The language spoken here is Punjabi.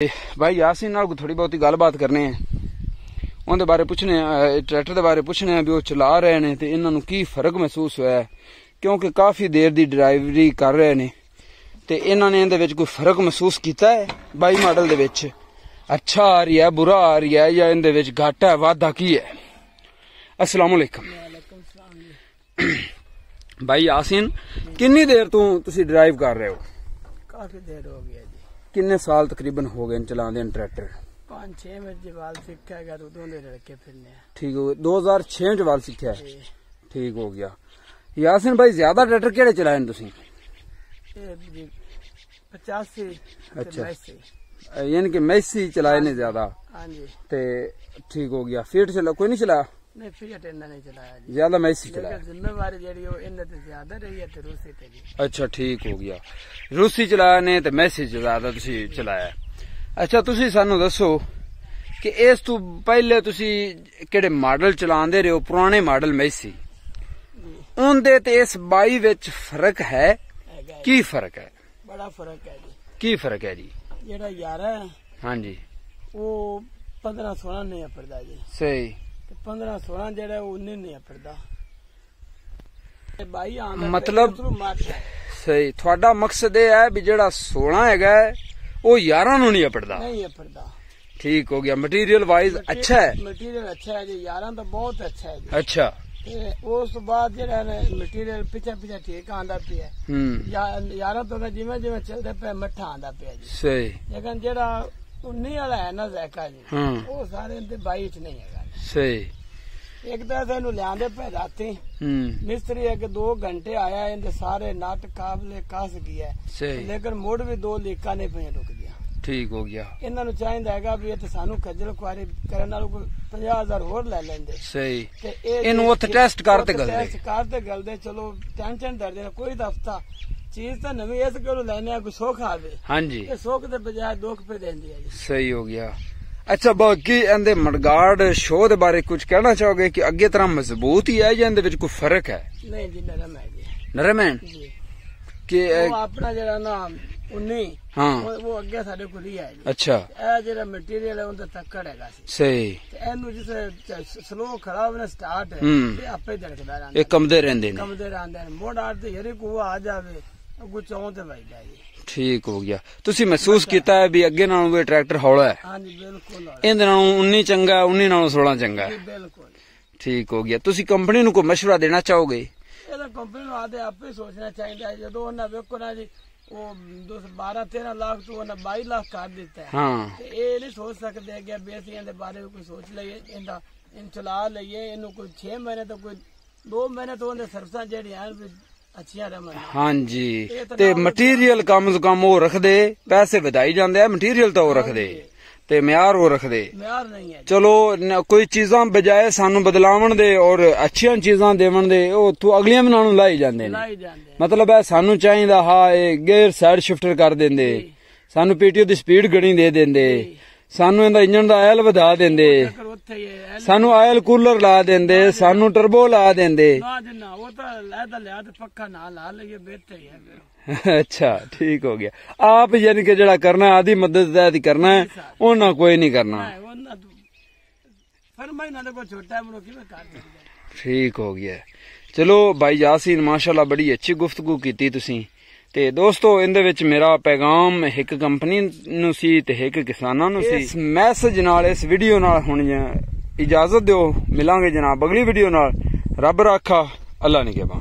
ਤੇ ਭਾਈ ਯਾਸੀਨ ਨਾਲ ਥੋੜੀ ਬਹੁਤੀ ਗੱਲਬਾਤ ਕਰਨੀ ਹੈ। ਉਹਦੇ ਬਾਰੇ ਪੁੱਛਣੇ ਆ ਟਰੈਕਟਰ ਦੇ ਬਾਰੇ ਪੁੱਛਣੇ ਆ ਵੀ ਉਹ ਚਲਾ ਰਹੇ ਨੇ ਤੇ ਇਹਨਾਂ ਨੂੰ ਕੀ ਫ਼ਰਕ ਮਹਿਸੂਸ ਹੋਇਆ ਕਿਉਂਕਿ ਕਾਫੀ ਦੇਰ ਦੀ ਡਰਾਈਵਰੀ ਕਰ ਰਹੇ ਨੇ ਤੇ ਇਹਨਾਂ ਨੇ ਇਹਦੇ ਵਿੱਚ ਕੋਈ ਫ਼ਰਕ ਮਹਿਸੂਸ ਕੀਤਾ ਹੈ 22 ਮਾਡਲ ਦੇ ਵਿੱਚ? ਅੱਛਾ ਆ ਰਹੀ ਹੈ, ਬੁਰਾ ਆ ਰਹੀ ਹੈ ਜਾਂ ਇਹਦੇ ਵਿੱਚ ਘਾਟਾ ਹੈ, ਵਾਧਾ ਕੀ ਹੈ? ਅਸਲਾਮ ਅਲੈਕਮ। ਵਾਲੇਕੁਮ ਭਾਈ ਯਾਸੀਨ, ਕਿੰਨੀ ਦੇਰ ਤੋਂ ਤੁਸੀਂ ਡਰਾਈਵ ਕਰ ਰਹੇ ਹੋ? ਕਾਫੀ ਦੇਰ ਹੋ ਗਿਆ ਜੀ। ਕਿੰਨੇ ਸਾਲ ਤਕਰੀਬਨ ਹੋ ਗਏ ਨੇ ਚਲਾਉਂਦੇ ਨੇ ਟਰੈਕਟਰ? ਪੰਜ ਛੇ ਮਿੰਟ ਜਵਾਲ ਸਿੱਖਿਆ ਗਿਆ ਉਦੋਂ ਦੇ ਲੜਕੇ ਫਿਰਨੇ ਆ। ਠੀਕ ਹੋ ਗਿਆ 2006 ਚ ਵਾਲ ਸਿੱਖਿਆ ਠੀਕ ਹੋ ਗਿਆ। ਯਾਸਿਨ ਭਾਈ ਜ਼ਿਆਦਾ ਟਰੈਕਟਰ ਕਿਹੜੇ ਚਲਾਏ ਨੇ ਤੁਸੀਂ? ਇਹ ਜੀ 85 ਅੱਛਾ। ਯਾਨੀ ਕਿ ਮੈਸੀ ਚਲਾਏ ਨੇ ਜ਼ਿਆਦਾ। ਹਾਂਜੀ। ਤੇ ਠੀਕ ਹੋ ਗਿਆ। ਫੀਟ ਚਲਾ ਕੋਈ ਨਹੀਂ ਚਲਾ ਨਹੀਂ ਫਿਰ ਇਹਨਾਂ ਨੇ ਚਲਾਇਆ ਜੀ। ਜ਼ਿਆਦਾ ਮੈਸੀ ਚਲਾਇਆ। ਲੇਕਿਨ ਜ਼ਿੰਮੇਵਾਰੀ ਜਿਹੜੀ ਉਹ ਇਹਨਾਂ ਤੇ ਜ਼ਿਆਦਾ ਰਹੀ ਹੈ ਤੇ ਰੂਸੀ ਤੇ ਜੀ ਅੱਛਾ ਠੀਕ ਹੋ ਗਿਆ। ਰੂਸੀ ਚਲਾਇਆ ਨੇ ਤੇ ਮੈਸੀ ਜ਼ਿਆਦਾ ਤੁਸੀਂ ਚਲਾਇਆ ਅੱਛਾ ਤੁਸੀਂ ਸਾਨੂੰ ਦੱਸੋ ਕਿ ਇਸ ਤੋਂ ਪਹਿਲੇ ਤੁਸੀਂ ਕਿਹੜੇ ਮਾਡਲ ਚਲਾਉਂਦੇ ਰਹੇ ਹੋ? ਪੁਰਾਣੇ ਮਾਡਲ ਮੈਸੀ? ਉਹਦੇ ਤੇ ਇਸ 22 ਵਿੱਚ ਫ਼ਰਕ ਹੈ। ਕੀ ਫ਼ਰਕ ਹੈ? ਬੜਾ ਫ਼ਰਕ ਹੈ ਜੀ। ਕੀ ਫ਼ਰਕ ਹੈ ਜੀ? ਜਿਹੜਾ ਯਾਰਾ ਹੈ ਹਾਂਜੀ। ਉਹ 15 16 ਨਹੀਂ ਆਪਰਦਾ ਜੀ। ਸਹੀ। ਤੇ 15 16 ਜਿਹੜਾ ਉਹ 19 ਨਹੀਂ ਤੇ ਬਾਈ ਆਂਦਾ ਮਤਲਬ- ਸਹੀ ਤੁਹਾਡਾ ਮਕਸਦ ਇਹ ਹੈ ਵੀ ਜਿਹੜਾ 16 ਹੈਗਾ ਉਹ 11 ਨੂੰ ਨਹੀਂ ਅਪੜਦਾ ਨਹੀਂ ਆਪਰਦਾ ਠੀਕ ਹੋ ਗਿਆ ਮਟੀਰੀਅਲ ਵਾਈਜ਼ ਅੱਛਾ ਹੈ? ਮਟੀਰੀਅਲ ਅੱਛਾ ਹੈ ਜੀ ਯਾਰਾਂ ਦਾ ਬਹੁਤ ਅੱਛਾ ਹੈ ਜੀ। ਅੱਛਾ। ਤੇ ਉਸ ਤੋਂ ਬਾਅਦ ਜਿਹੜਾ ਹੈ ਮਟੀਰੀਅਲ ਪਿੱਛੇ ਪਿੱਛੇ ਠੀਕ ਆਂਦਾ ਪਿਆ ਹੂੰ। ਯਾਰਾਂ ਤੋਂ ਤਾਂ ਜਿਵੇਂ ਜਿਵੇਂ ਚੱਲਦਾ ਪਿਆ ਮੱਠਾ ਆਂਦਾ ਪਿਆ ਜੀ। ਸਹੀ। ਲੇਕਿਨ ਜਿਹੜਾ 19 ਵਾਲਾ ਹੈ ਨਾ ਜ਼ੈਕਾ ਜੀ ਉਹ ਸਾਰੇ 22 ਚ ਨਹੀਂ ਹੈਗਾ। ਸਹੀ। ਇੱਕ ਤਾਂ ਸਾਨੂੰ ਲਿਆਂਦੇ ਪਏ ਰਾਤੀ। ਮਿਸਤਰੀ ਇੱਕ ਦੋ ਘੰਟੇ ਆਇਆ ਇਹਦੇ ਸਾਰੇ ਨਟ ਕਾਬਲੇ ਕਸ ਗਿਆ ਸਹੀ। ਲੇਕਿਨ ਮੁੜ ਵੀ ਦੋ ਲੀਕਾਂ ਨਹੀਂ ਪਈਆਂ ਰੁਕ ਗਿਆ ਠੀਕ ਹੋ ਗਿਆ। ਇਹਨਾਂ ਨੂੰ ਚਾਹੀਦਾ ਹੈਗਾ ਵੀ ਇਹ ਤੇ ਸਾਨੂੰ ਖੱਜਲ ਖੁਆਰੀ ਕਰਨ ਨਾਲ ਕੋਈ 50000 ਹੋਰ ਲੈ ਲੈਂਦੇ। ਸਹੀ। ਤੇ ਇਹਨੂੰ ਉੱਥੇ ਟੈਸਟ ਕਰ ਤੇ ਉੱਥੇ ਗਲਦੇ। ਟੈਸਟ ਕਰ ਤੇ ਗਲਦੇ ਚਲੋ ਟੈਨਸ਼ਨ ਦਰਦੇ ਨੇ ਕੋਈ ਦਫਤਾ ਚੀਜ਼ ਤਾਂ ਨਵੀਂ ਇਸ ਕੋਲੋਂ ਲੈਣੇ ਆ ਕੋਈ ਸੁੱਖ ਆਵੇ। ਹਾਂਜੀ। ਇਹ ਸੁੱਖ ਦੇ ਬਜਾਏ ਦੁੱਖ ਪੇ ਦਿੰਦੀ ਹੈ ਜੀ। ਸਹੀ ਹੋ ਗਿਆ। ਅੱਛਾ ਬਾਕੀ ਇਹਦੇ ਮਡਗਾਰਡ ਸ਼ੋਅ ਦੇ ਬਾਰੇ ਕੁਝ ਕਹਿਣਾ ਚਾਹੋਗੇ ਕਿ ਅੱਗੇ ਤਰ੍ਹਾਂ ਮਜ਼ਬੂਤ ਹੀ ਹੈ ਜਾਂ ਇਹਦੇ ਵਿੱਚ ਕੋਈ ਫ਼ਰਕ ਹੈ? ਨਹੀਂ ਜੀ ਨਰਮ ਹੈ ਜੀ। ਨਰਮ ਹੈ? ਜੀ। ਕਿ ਇਹ- ਉਹ ਆਪਣਾ ਜਿਹੜਾ ਨਾ 19 ਹਾਂ। ਉਹ ਉਹ ਅੱਗੇ ਸਾਡੇ ਕੋਲ ਹੀ ਹੈ ਜੀ। ਅੱਛਾ। ਇਹ ਜਿਹੜਾ ਮਟੀਰੀਅਲ ਹੈ ਉਹਦਾ ਤੱਕੜ ਹੈਗਾ ਸੀ। ਸਹੀ। ਤੇ ਇਹਨੂੰ ਜਿਸ ਸਲੋ ਹੋਵੇ ਨਾ ਸਟਾਰਟ ਹੂੰ। ਤੇ ਆਪੇ ਧੜਕਦਾ ਰਹਿੰਦਾ ਇਹ ਕੰਮਦੇ ਰਹਿੰਦੇ ਨੇ। ਕੰਮਦੇ ਰਹਿੰਦੇ ਨੇ। ਮੋੜ ਆੜ ਤੇ ਯਰੇ ਕੋ ਆ ਜਾਵੇ ਅੱਗੋਂ ਚੌਂ ਤੇ ਵੱਜਦਾ ਜੀ। ਠੀਕ ਹੋ ਗਿਆ। ਤੁਸੀਂ ਮਹਿਸੂਸ ਕੀਤਾ ਹੈ ਵੀ ਅੱਗੇ ਨਾਲੋਂ ਵੀ ਟਰੈਕਟਰ ਹੌਲਾ ਹੈ? ਹਾਂਜੀ ਬਿਲਕੁਲ ਇਹਦੇ ਨਾਲੋਂ 19 ਚੰਗਾ 19 ਨਾਲੋਂ 16 ਚੰਗਾ ਜੀ ਹੈ ਬਿਲਕੁਲ। ਠੀਕ ਹੋ ਗਿਆ। ਤੁਸੀਂ ਕੰਪਨੀ ਨੂੰ ਕੋਈ ਮਸ਼ਵਰਾ ਦੇਣਾ ਚਾਹੋਗੇ? ਇਹਦਾ ਕੰਪਨੀ ਨੂੰ ਆਦੇ ਆਪੇ ਸੋਚਣਾ ਚਾਹੀਦਾ ਜਦੋਂ ਉਹਨਾਂ ਵੇਖੋ ਨਾ ਜੀ ਉਹ 12 13 ਲੱਖ ਤੋਂ ਉਹਨਾਂ 22 ਲੱਖ ਕਰ ਦਿੱਤਾ ਹੈ। ਤੇ ਇਹ ਨਹੀਂ ਸੋਚ ਸਕਦੇ ਕਿ ਵੀ ਅਸੀਂ ਇਹਦੇ ਬਾਰੇ ਕੋਈ ਸੋਚ ਲਈਏ ਇਹਦਾ ਚਲਾ ਲਈਏ ਇਹਨੂੰ ਕੋਈ 6 ਮਹੀਨੇ ਤੋਂ ਕੋਈ 2 ਮਹੀਨੇ ਤੋਂ ਉਹਦੇ ਸਰਵਿਸਾਂ ਜਿਹੜੀਆਂ ਅੱਛੀਆਂ ਰਮਨ। ਹਾਂਜੀ। ਤਾਂ ਤੇ ਨਾ- ਮਟੀਰੀਅਲ ਕਮ ਸੇ ਕਮ ਉਹ ਰੱਖਦੇ ਪੈਸੇ ਵਧਾਈ ਜਾਂਦੇ ਆ ਮਟੀਰੀਅਲ ਤਾਂ ਉਹ ਰੱਖਦੇ ਤੇ ਮਿਆਰ ਉਹ ਰੱਖਦੇ। ਮਿਆਰ ਨਹੀਂ ਹੈ। ਚਲੋ ਨ- ਕੋਈ ਚੀਜ਼ਾਂ ਬਜਾਏ ਸਾਨੂੰ ਬਦਲਾਵਣ ਦੇ ਔਰ ਅੱਛੀਆਂ ਚੀਜ਼ਾਂ ਦੇਵਣ ਦੇ ਉਹ ਤੋਂ ਅਗਲੀਆਂ ਨਾਲੋਂ ਲਾਈ ਜਾਂਦੇ ਨੇ। ਮਤਲਬ ਹੈ ਸਾਨੂੰ ਚਾਹੀਦਾ ਹਾਂ ਇਹ ਗੇਅਰ ਸਾਈਡ ਸ਼ਿਫਟਰ ਕਰ ਦਿੰਦੇ। ਸਾਨੂੰ ਪੀਟੀਓ ਦੀ ਸਪੀਡ ਗਣੀ ਦੇ ਦਿੰਦੇ। ਸਾਨੂੰ ਇਹਦਾ ਇੰਜਨ ਦਾ ਆਇਲ ਵਧਾ ਦਿੰਦੇ। ਸਾਨੂੰ ਆਇਲ ਕੂਲਰ ਲਾ ਦਿੰਦੇ ਸਾਨੂੰ ਟਰਬੋ ਲਾ ਦਿੰਦੇ। ਨਾ ਜੀ ਨਾ ਉਹ ਤਾਂ ਲੈ ਤਾਂ ਲਿਆ ਤੇ ਪੱਕਾ ਨਾ ਲਾ ਲਈਏ ਬਿਹਤਰ ਹੀ ਹੈ ਫਿਰ। ਅੱਛਾ ਠੀਕ ਹੋ ਗਿਆ। ਆਪ ਯਾਨੀ ਕਿ ਜਿਹੜਾ ਕਰਨਾ ਆਦੀ ਮਦਦ ਦਾ ਦੀ ਕਰਨਾ ਹੈ ਉਹਨਾਂ ਕੋਈ ਨਹੀਂ ਕਰਨਾ। ਫਰਮਾਈ ਕੋ ਛੋਟਾ ਮਨੋ ਕਿਵੇਂ ਕਰ ਠੀਕ ਹੋ ਗਿਆ। ਚਲੋ ਭਾਈ ਯਾਸੀਨ ਮਾਸ਼ਾਅੱਲਾ ਬੜੀ ਅੱਛੀ ਗੁਫ਼ਤਗੂ ਕੀਤੀ ਤੁਸੀਂ। ਤੇ ਦੋਸਤੋ ਇਹਦੇ ਵਿੱਚ ਮੇਰਾ ਪੈਗਾਮ ਇੱਕ ਕੰਪਨੀ ਨੂੰ ਸੀ ਤੇ ਇੱਕ ਕਿਸਾਨਾਂ ਨੂੰ ਸੀ। ਇਸ ਮੈਸੇਜ ਨਾਲ ਇਸ ਵੀਡੀਓ ਨਾਲ ਹੁਣ ਇਜਾਜ਼ਤ ਦਿਓ। ਮਿਲਾਂਗੇ ਜਨਾਬ ਅਗਲੀ ਵੀਡੀਓ ਨਾਲ। ਰੱਬ ਰਾਖਾ ਅੱਲਾ ਨਿਗਹਿਬਾਨ।